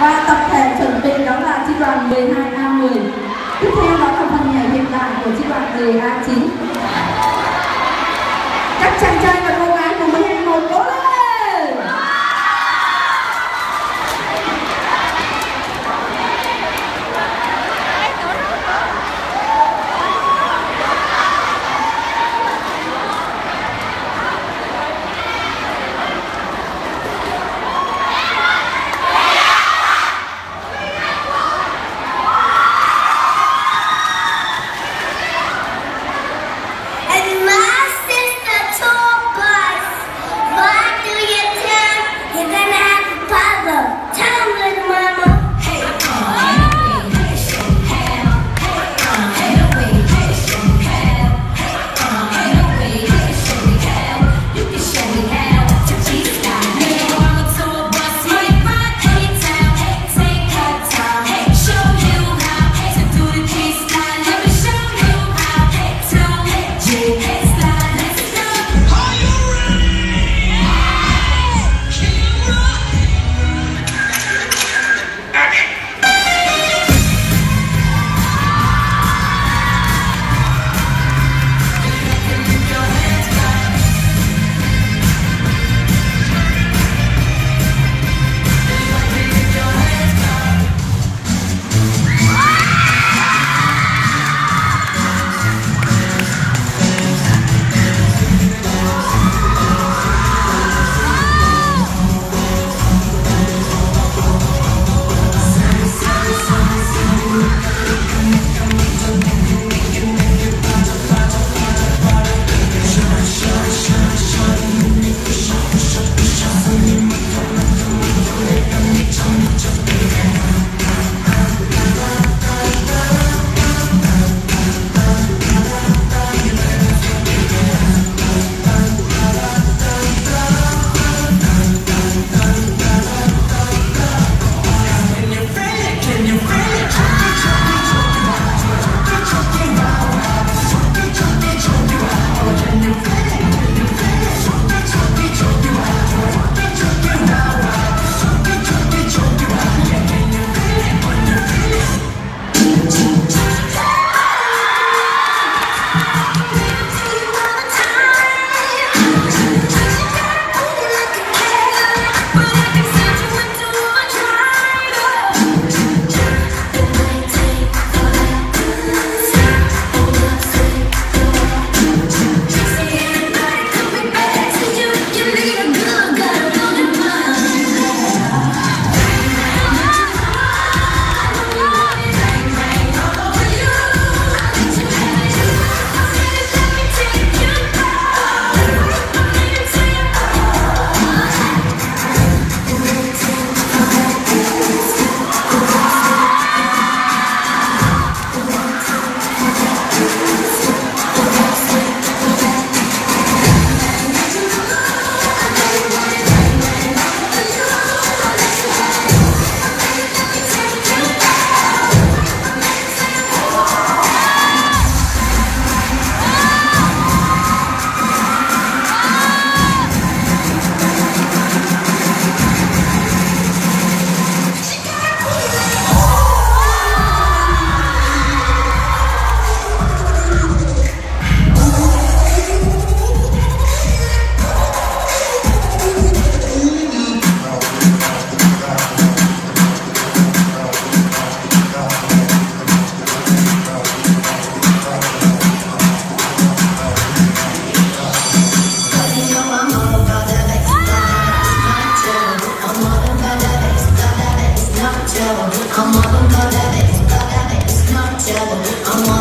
và tập thể chuẩn bị đó là chi đoàn 12A10 tiếp theo đó là phần nhảy hiện đại của chi đoàn 12A9 I'm on.